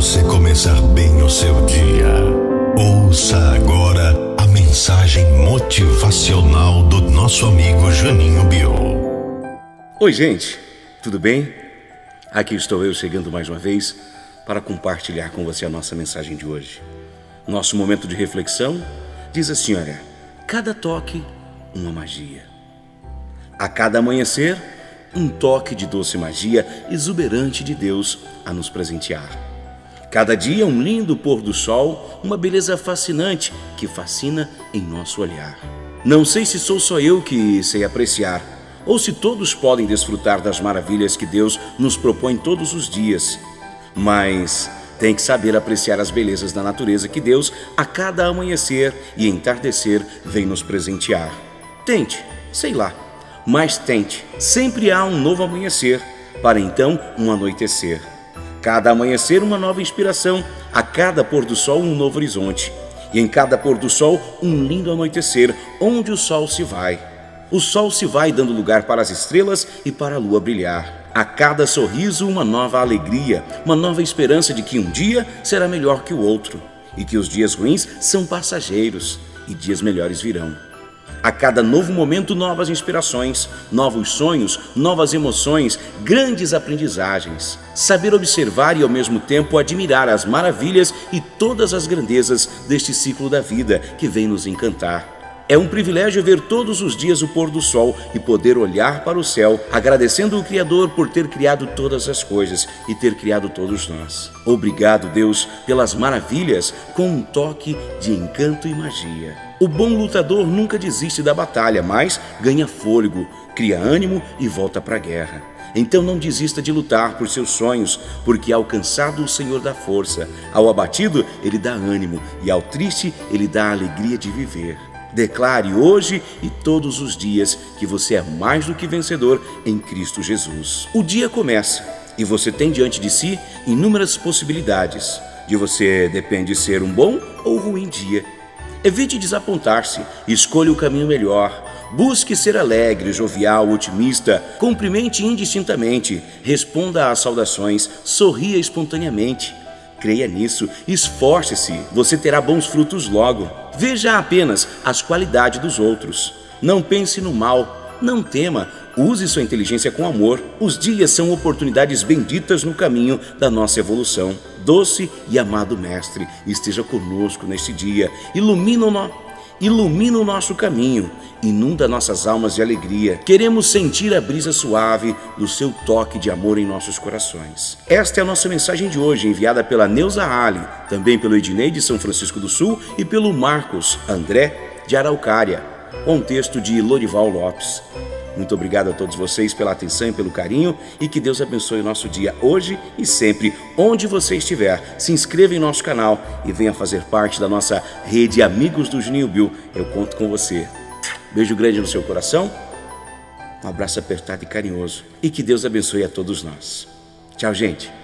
você começar bem o seu dia. Ouça agora a mensagem motivacional do nosso amigo Janinho Bio. Oi, gente, tudo bem? Aqui estou eu chegando mais uma vez para compartilhar com você a nossa mensagem de hoje. Nosso momento de reflexão diz assim: olha, cada toque, uma magia. A cada amanhecer, um toque de doce magia exuberante de Deus a nos presentear. Cada dia um lindo pôr do sol, uma beleza fascinante que fascina em nosso olhar. Não sei se sou só eu que sei apreciar, ou se todos podem desfrutar das maravilhas que Deus nos propõe todos os dias, mas tem que saber apreciar as belezas da natureza que Deus, a cada amanhecer e entardecer, vem nos presentear. Tente, sei lá mas tente. Sempre há um novo amanhecer, para então um anoitecer. Cada amanhecer, uma nova inspiração, a cada pôr do sol, um novo horizonte. E em cada pôr do sol, um lindo anoitecer, onde o sol se vai. O sol se vai dando lugar para as estrelas e para a lua brilhar. A cada sorriso, uma nova alegria, uma nova esperança de que um dia será melhor que o outro e que os dias ruins são passageiros e dias melhores virão. A cada novo momento, novas inspirações, novos sonhos, novas emoções, grandes aprendizagens. Saber observar e ao mesmo tempo admirar as maravilhas e todas as grandezas deste ciclo da vida que vem nos encantar. É um privilégio ver todos os dias o pôr do sol e poder olhar para o céu, agradecendo o Criador por ter criado todas as coisas e ter criado todos nós. Obrigado, Deus, pelas maravilhas com um toque de encanto e magia. O bom lutador nunca desiste da batalha, mas ganha fôlego, cria ânimo e volta para a guerra. Então não desista de lutar por seus sonhos, porque alcançado o Senhor dá força, ao abatido ele dá ânimo e ao triste ele dá alegria de viver. Declare hoje e todos os dias que você é mais do que vencedor em Cristo Jesus. O dia começa e você tem diante de si inúmeras possibilidades. De você depende ser um bom ou ruim dia. Evite desapontar-se, escolha o caminho melhor. Busque ser alegre, jovial, otimista, cumprimente indistintamente, responda às saudações, sorria espontaneamente. Creia nisso, esforce-se, você terá bons frutos logo. Veja apenas as qualidades dos outros. Não pense no mal, não tema, use sua inteligência com amor. Os dias são oportunidades benditas no caminho da nossa evolução. Doce e amado Mestre, esteja conosco neste dia. Ilumina-nos ilumina o nosso caminho, inunda nossas almas de alegria. Queremos sentir a brisa suave do seu toque de amor em nossos corações. Esta é a nossa mensagem de hoje, enviada pela Neuza Ali, também pelo Ednei de São Francisco do Sul e pelo Marcos André de Araucária, com texto de Lorival Lopes. Muito obrigado a todos vocês pela atenção e pelo carinho e que Deus abençoe o nosso dia hoje e sempre. Onde você estiver, se inscreva em nosso canal e venha fazer parte da nossa rede Amigos do Juninho Bill. Eu conto com você. Beijo grande no seu coração, um abraço apertado e carinhoso e que Deus abençoe a todos nós. Tchau, gente.